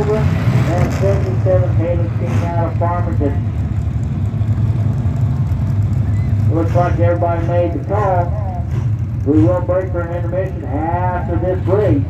Pilgrim and 77 Haili King out of Farmington. Looks like everybody made the call. We will break for an intermission after this race.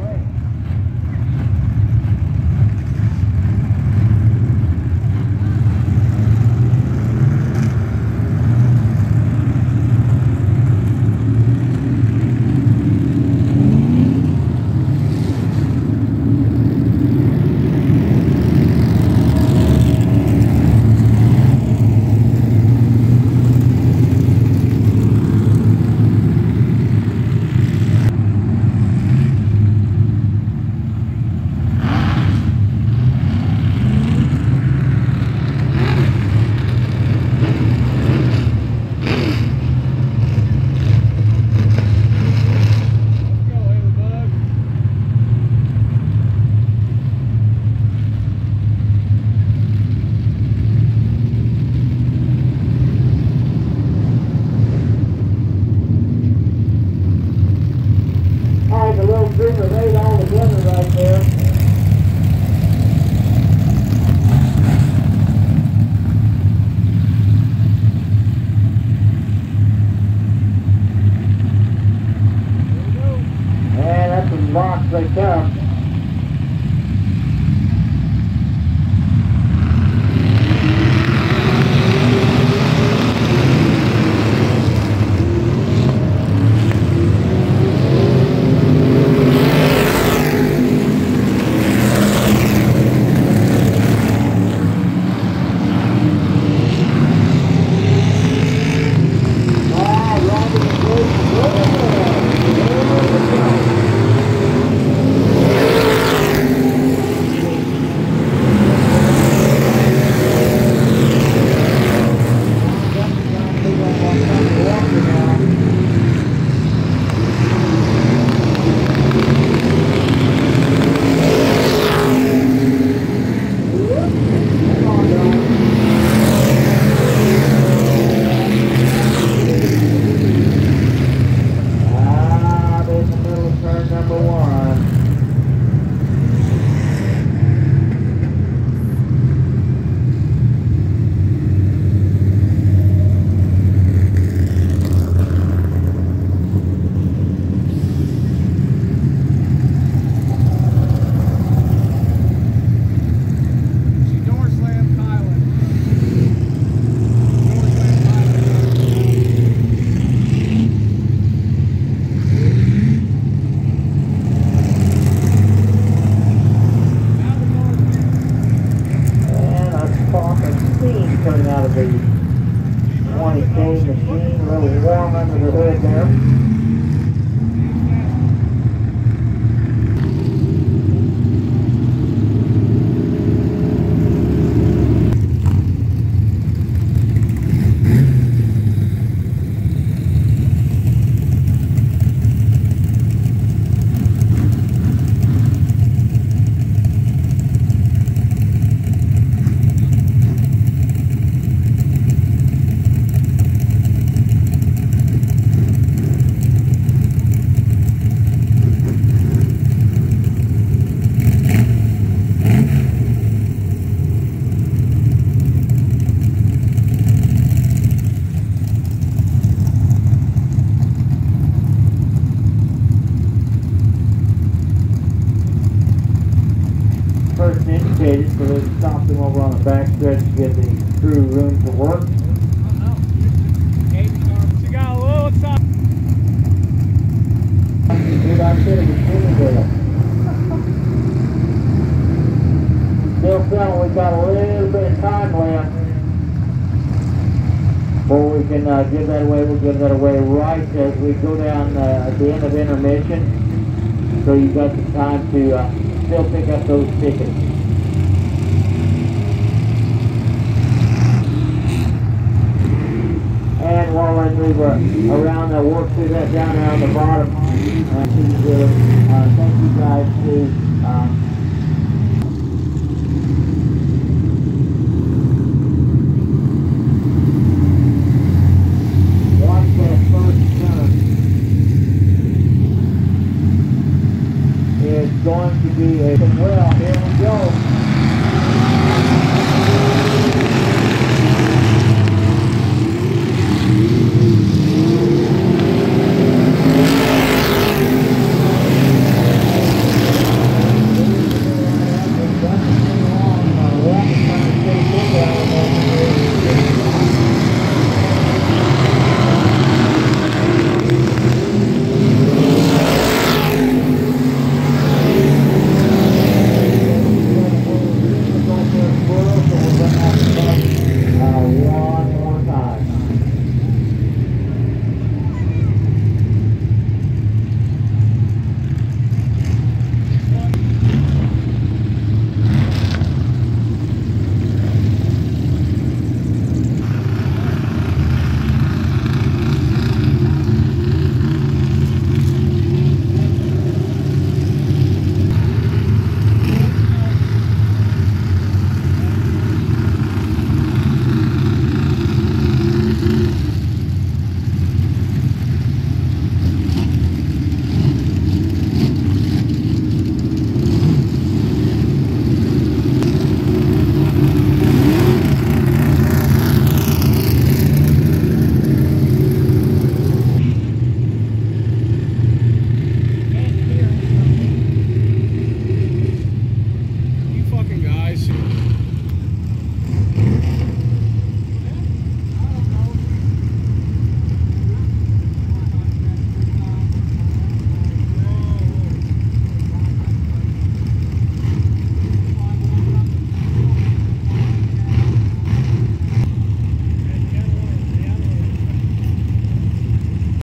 Coming out of the 20K machine, a little warm under the hood there. Back stretch to get the crew room to work. Still feeling we got a little bit of time left. Before we can uh, give that away, we'll give that away right as we go down uh, at the end of intermission. So you've got the time to uh, still pick up those tickets. And while as we around, uh, work through that down there on the bottom, uh, to, uh, thank you guys to, watch that first turn. It's going to be a, well, here